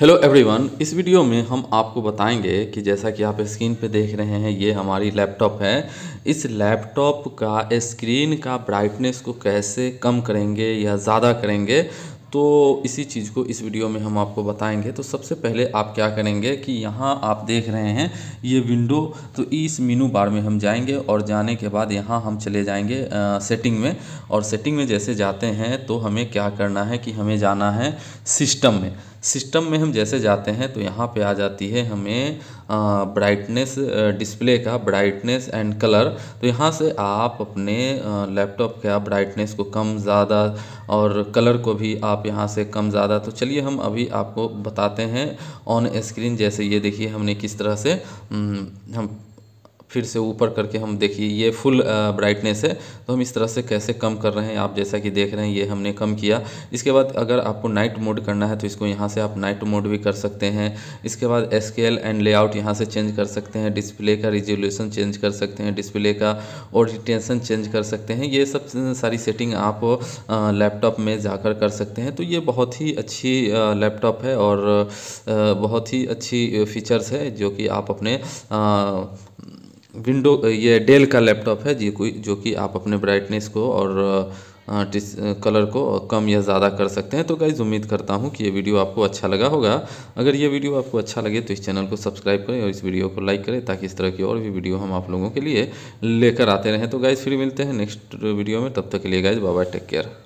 Hello everyone इस video में हम आपको बताएँगे कि जैसा कि आप स्क्रीन पे देख रहे हैं, ये हमारी लैपटॉप है। इस लैपटॉप का स्क्रीन का ब्राइटनेस को कैसे कम करेंगे या ज़्यादा करेंगे तो इसी चीज़ को इस वीडियो में हम आपको बताएँगे। तो सबसे पहले आप क्या करेंगे कि यहाँ आप देख रहे हैं ये विंडो तो इस मीनू बार में हम जाएँगे और जाने के बाद यहाँ हम चले जाएँगे आ, सेटिंग में। और सेटिंग में जैसे जाते हैं तो हमें क्या करना है कि हमें जाना है सिस्टम में। सिस्टम में हम जैसे जाते हैं तो यहाँ पे आ जाती है हमें ब्राइटनेस डिस्प्ले का ब्राइटनेस एंड कलर। तो यहाँ से आप अपने लैपटॉप का ब्राइटनेस को कम ज़्यादा और कलर को भी आप यहाँ से कम ज़्यादा तो चलिए हम अभी आपको बताते हैं ऑन स्क्रीन जैसे ये देखिए हमने किस तरह से हम फिर से ऊपर करके हम देखिए, ये फुल ब्राइटनेस है। तो हम इस तरह से कैसे कम कर रहे हैं, आप जैसा कि देख रहे हैं, ये हमने कम किया। इसके बाद अगर आपको नाइट मोड करना है तो इसको यहाँ से आप नाइट मोड भी कर सकते हैं। इसके बाद स्केल एंड लेआउट यहाँ से चेंज कर सकते हैं। डिस्प्ले का रिजोल्यूशन चेंज कर सकते हैं। डिस्प्ले का ओरिटेशन चेंज कर सकते हैं। ये सब सारी सेटिंग आप लैपटॉप में जाकर कर सकते हैं। तो ये बहुत ही अच्छी लैपटॉप है और बहुत ही अच्छी फीचर्स है, जो कि आप अपने विंडो, ये डेल का लैपटॉप है जी, कोई, जो कि आप अपने ब्राइटनेस को और कलर को कम या ज़्यादा कर सकते हैं। तो गाइज़ उम्मीद करता हूँ कि ये वीडियो आपको अच्छा लगा होगा। अगर ये वीडियो आपको अच्छा लगे तो इस चैनल को सब्सक्राइब करें और इस वीडियो को लाइक करें ताकि इस तरह की और भी वीडियो हम आप लोगों के लिए लेकर आते रहें। तो गाइज़ फिर मिलते हैं नेक्स्ट वीडियो में। तब तक के लिए गाइज़ बाबा टेक केयर।